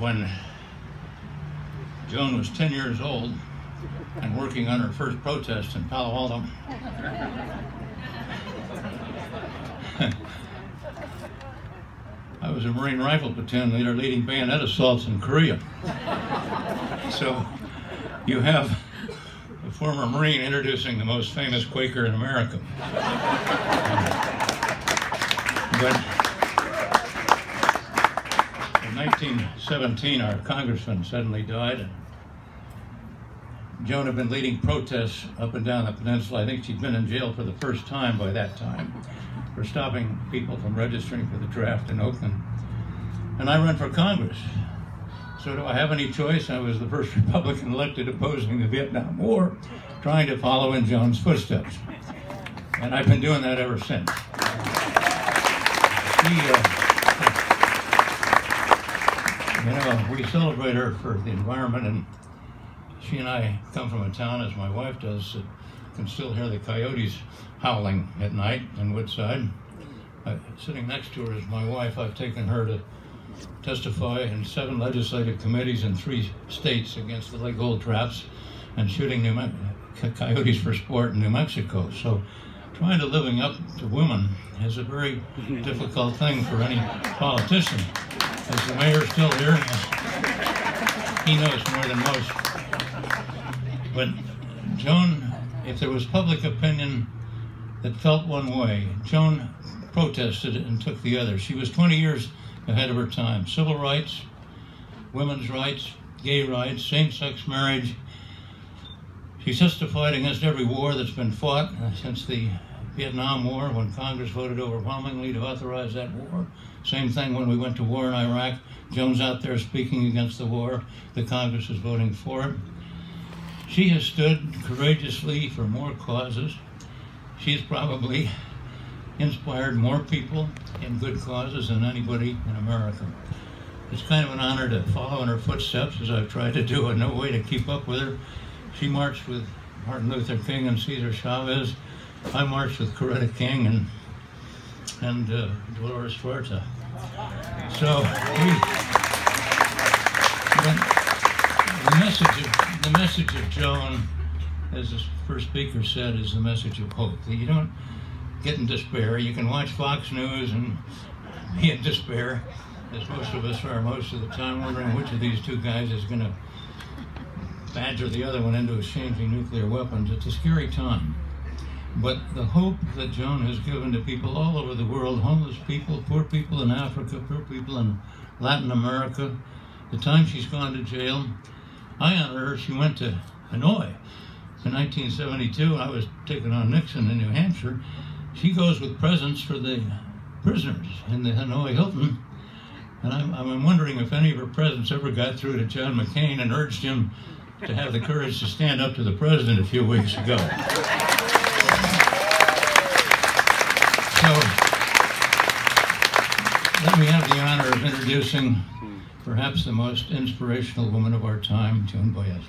when Joan was 10 years old and working on her first protest in Palo Alto. I was a Marine Rifle Platoon leader leading bayonet assaults in Korea. So you have a former Marine introducing the most famous Quaker in America. But 1917, our congressman suddenly died. And Joan had been leading protests up and down the peninsula. I think she'd been in jail for the first time by that time for stopping people from registering for the draft in Oakland. And I run for Congress. So do I have any choice? I was the first Republican elected opposing the Vietnam War, trying to follow in Joan's footsteps. And I've been doing that ever since. She, uh, you know, we celebrate her for the environment, and she and I come from a town, as my wife does, that can still hear the coyotes howling at night in Woodside. Uh, sitting next to her is my wife. I've taken her to testify in seven legislative committees in three states against the leg hold traps and shooting New Me- coyotes for sport in New Mexico. So trying to living up to women is a very difficult thing for any politician. Is the mayor still here? He knows more than most. But Joan, if there was public opinion that felt one way, Joan protested and took the other. She was 20 years ahead of her time. Civil rights, women's rights, gay rights, same-sex marriage. She testified against every war that's been fought uh, since the Vietnam War when Congress voted overwhelmingly to authorize that war. Same thing when we went to war in Iraq. Joan's out there speaking against the war. The Congress is voting for it. She has stood courageously for more causes. She's probably inspired more people in good causes than anybody in America. It's kind of an honor to follow in her footsteps as I've tried to do, and no way to keep up with her. She marched with Martin Luther King and Cesar Chavez. I marched with Coretta King and and uh, Dolores Huerta. So we, the message of the message of Joan, as the first speaker said, is the message of hope. That you don't get in despair. You can watch Fox News and be in despair, as most of us are most of the time, wondering which of these two guys is going to badger the other one into exchanging nuclear weapons. It's a scary time. But the hope that Joan has given to people all over the world, homeless people, poor people in Africa, poor people in Latin America, the time she's gone to jail, I honor her. She went to Hanoi in 1972. I was taking on Nixon in New Hampshire. She goes with presents for the prisoners in the Hanoi Hilton. And I'm, I'm wondering if any of her presents ever got through to John McCain and urged him to have the courage to stand up to the president a few weeks ago. Introducing perhaps the most inspirational woman of our time, Joan Baez.